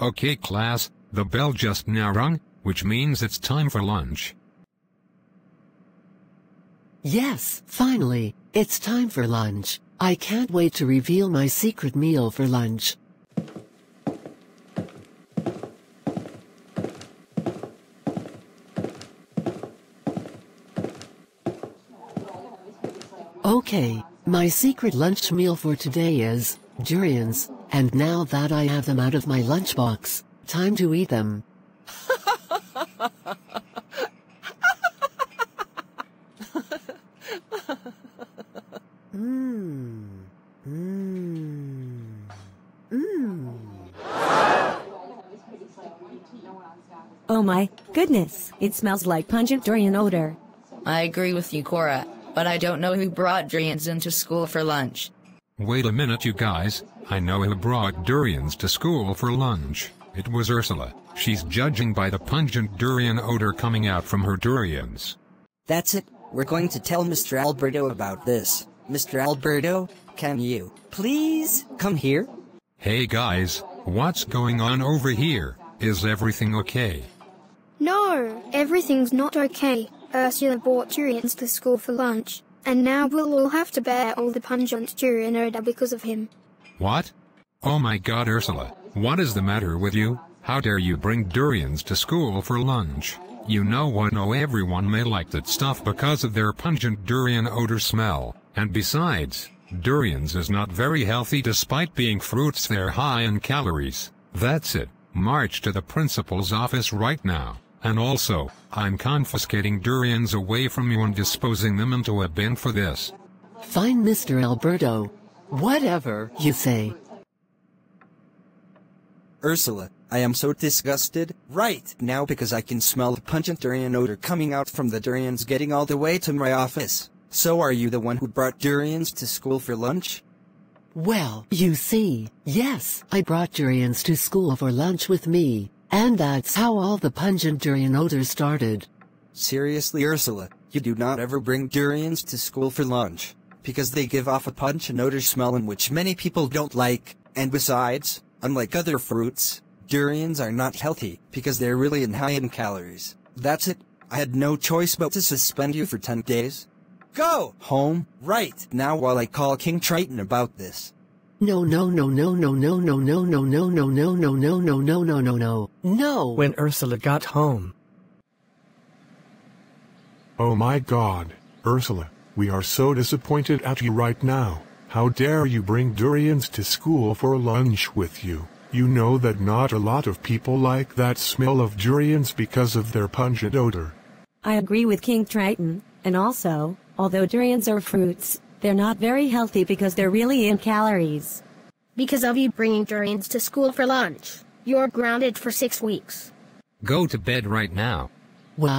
Okay class, the bell just now rung, which means it's time for lunch. Yes, finally, it's time for lunch. I can't wait to reveal my secret meal for lunch. Okay, my secret lunch meal for today is durians, and now that I have them out of my lunchbox, time to eat them. Mmm. Mmm. Mmm. Oh my goodness, it smells like pungent durian odor. I agree with you, Cora, but I don't know who brought durians into school for lunch. Wait a minute you guys, I know who brought durians to school for lunch. It was Ursula. She's judging by the pungent durian odor coming out from her durians. That's it. We're going to tell Mr. Alberto about this. Mr. Alberto, can you please come here? Hey guys, what's going on over here? Is everything okay? No, everything's not okay. Ursula brought durians to school for lunch, and now we'll all have to bear all the pungent durian odor because of him. What? Oh my god Ursula, what is the matter with you? How dare you bring durians to school for lunch? You know what oh, no everyone may like that stuff because of their pungent durian odor smell, and besides, durians is not very healthy despite being fruits they're high in calories. That's it, march to the principal's office right now. And also, I'm confiscating durians away from you and disposing them into a bin for this. Fine, Mr. Alberto. Whatever you say. Ursula, I am so disgusted right now because I can smell the pungent durian odor coming out from the durians getting all the way to my office. So are you the one who brought durians to school for lunch? Well, you see, yes, I brought durians to school for lunch with me, and that's how all the pungent durian odor started. Seriously, Ursula, you do not ever bring durians to school for lunch, because they give off a pungent odor smell in which many people don't like, and besides, unlike other fruits, durians are not healthy, because they're really in high in calories. That's it, I had no choice but to suspend you for 10 days. Go home right now while I call King Triton about this. No, no, no, no, no, no, no, no, no, no, no, no, no, no, no, no, no, no, no, no. When Ursula got home, Oh my god, Ursula, we are so disappointed at you right now. How dare you bring durians to school for lunch with you? You know that not a lot of people like that smell of durians because of their pungent odor. I agree with King Triton, and also, although durians are fruits, they're not very healthy because they're really in calories. Because of you bringing durians to school for lunch, you're grounded for six weeks. Go to bed right now. Wow.